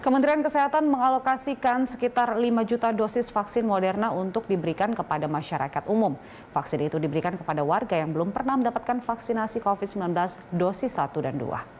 Kementerian Kesehatan mengalokasikan sekitar 5 juta dosis vaksin Moderna untuk diberikan kepada masyarakat umum. Vaksin itu diberikan kepada warga yang belum pernah mendapatkan vaksinasi COVID-19 dosis 1 dan 2.